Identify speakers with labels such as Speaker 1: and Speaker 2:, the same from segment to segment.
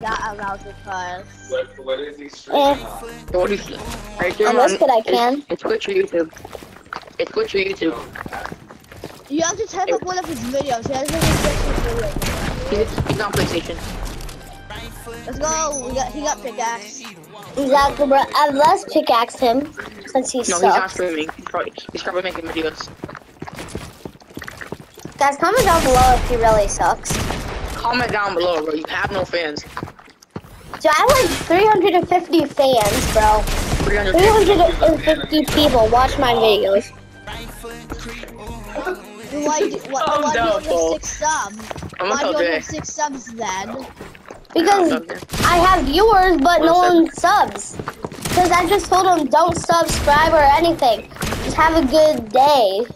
Speaker 1: That about the cars.
Speaker 2: What, what is he streaming?
Speaker 3: What is right there
Speaker 4: on
Speaker 3: on,
Speaker 4: this kid I can.
Speaker 3: It's, it's Twitch or YouTube. It's Twitch or YouTube.
Speaker 1: You have to type up one of his videos. He has a video.
Speaker 3: He's, he's on PlayStation.
Speaker 1: Let's go. We got, he got pickaxe.
Speaker 4: Exactly, bro. I've less pickaxed him since he
Speaker 3: No, he's not streaming. He's probably, he's probably making videos.
Speaker 4: Guys, comment down below if he really sucks.
Speaker 3: Comment down below, bro. You have no fans.
Speaker 4: So I have like 350 fans, bro. 350 people watch my videos.
Speaker 1: Why, do- why,
Speaker 3: Oh,
Speaker 1: why do you
Speaker 3: no,
Speaker 1: have six subs?
Speaker 3: I'm
Speaker 1: Why
Speaker 3: gonna
Speaker 1: do
Speaker 3: tell
Speaker 1: you
Speaker 3: Jay.
Speaker 1: have six subs then?
Speaker 4: Because I have viewers, but no
Speaker 3: One
Speaker 4: one subs. Because I just told them don't subscribe or anything. Just have a good day.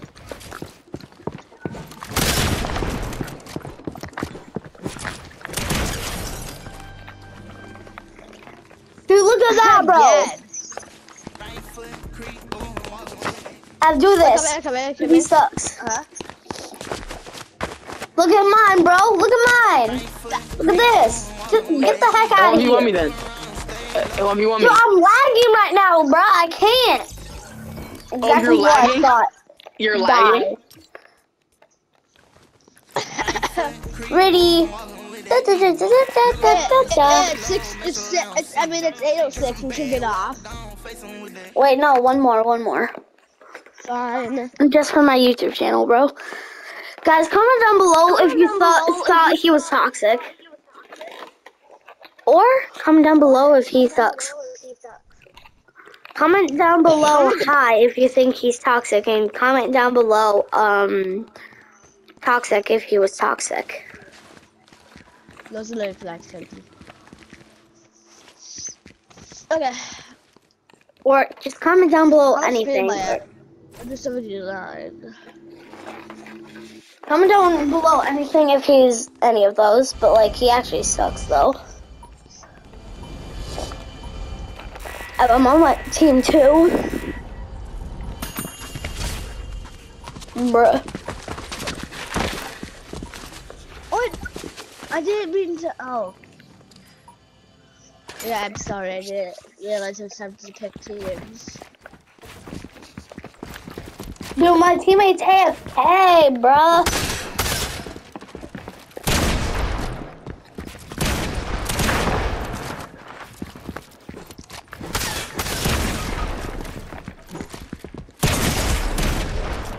Speaker 4: Dude, look that, bro.
Speaker 1: Yes.
Speaker 4: I do
Speaker 1: Come
Speaker 4: this.
Speaker 1: here, come here, come
Speaker 4: He
Speaker 1: here.
Speaker 4: sucks.
Speaker 1: Huh?
Speaker 4: Look at mine, bro. Look at mine. Look at this. Just get the heck out
Speaker 3: Oh,
Speaker 4: of
Speaker 3: you want me
Speaker 4: here.
Speaker 3: then? Uh, oh, you want me?
Speaker 4: Dude, I'm lagging right now, bro. I can't. Exactly what I thought.
Speaker 3: You're
Speaker 4: Die.
Speaker 3: lagging?
Speaker 4: Ready.
Speaker 1: It's six, it's, si- it's, I mean, it's 806. We should get off.
Speaker 4: Wait, no, one more, one more.
Speaker 1: Fine.
Speaker 4: Just for my YouTube channel, bro. Guys, comment down below if you thought thought he was toxic. Or comment down below if he sucks. Comment down below hi if you think he's toxic, and comment down below um toxic if he was toxic.
Speaker 1: Those are little flags, Kenty. Okay.
Speaker 4: Or just comment down below
Speaker 1: I'll
Speaker 4: anything.
Speaker 1: my up. I'm just 79.
Speaker 4: Comment down below anything if he's any of those, but like he actually sucks though. I'm on like team two. Bruh.
Speaker 1: What? I didn't mean to. Oh. Yeah, I'm sorry. I didn't realize it was time to pick teams.
Speaker 4: Dude, my teammate's AFK. Dude,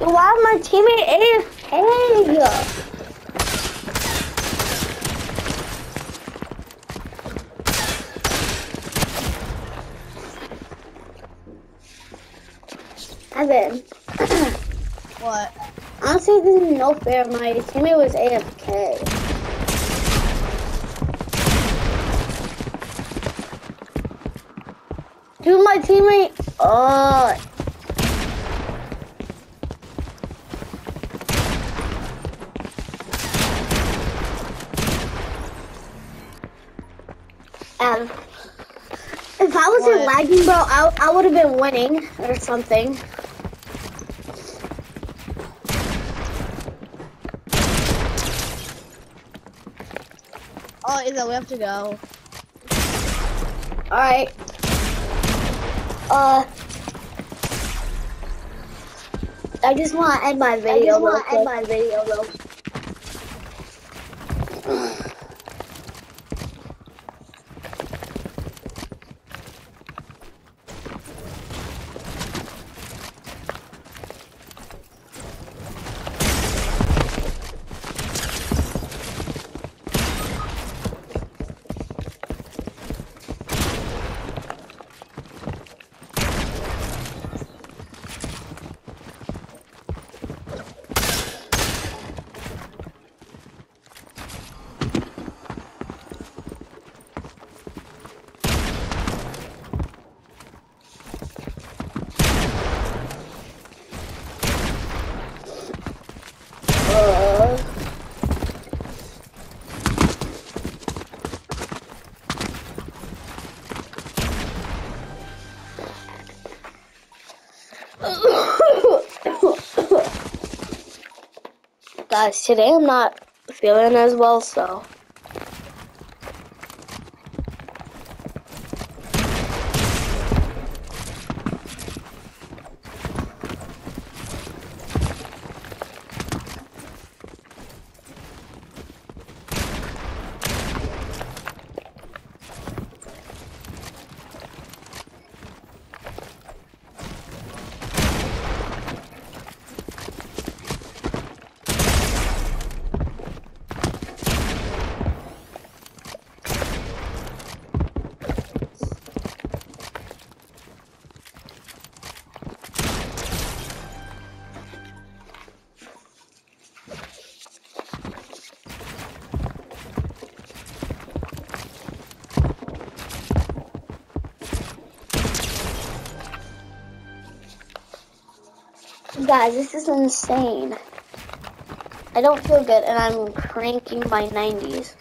Speaker 4: Why is my teammate AFK? Evan.
Speaker 1: What?
Speaker 4: Honestly, this is no fair. My teammate was AFK. Dude, my teammate. Oh. Um, if I wasn't
Speaker 1: What?
Speaker 4: lagging, bro, I, I would have been winning or something.
Speaker 1: Oh, Isa, we have to go.
Speaker 4: Alright. Uh. I just want to end my video. I just want to end my video though. Uh, Guys, today I'm not feeling as well, so Guys, this is insane. I don't feel good and I'm cranking my 90s.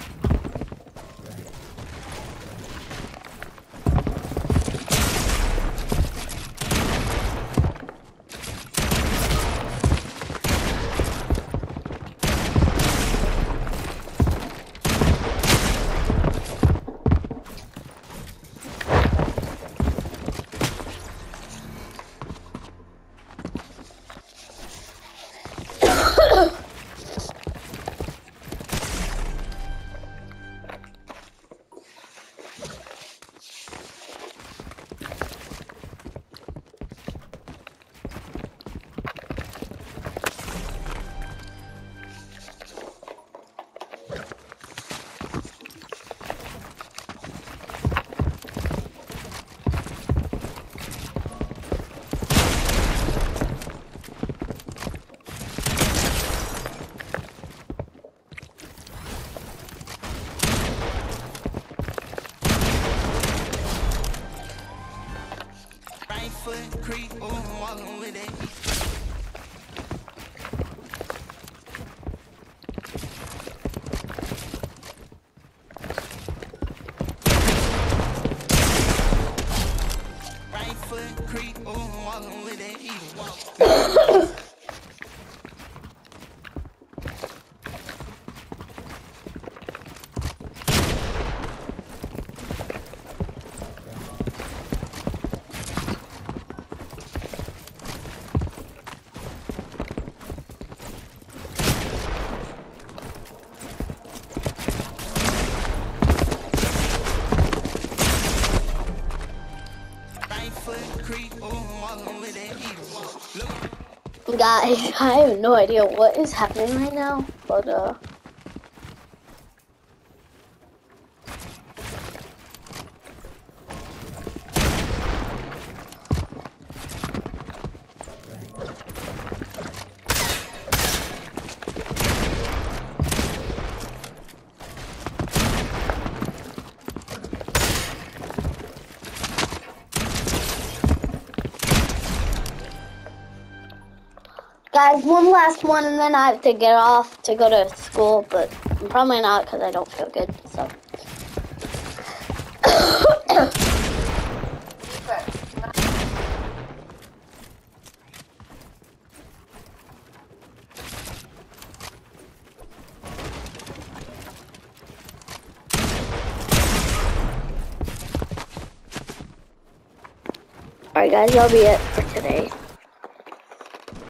Speaker 2: Walking
Speaker 4: Guys, I have no idea what is happening right now, but uh Guys, one last one and then I have to get off to go to school, but I'm probably not because I don't feel good, so. Alright guys, that'll be it for today.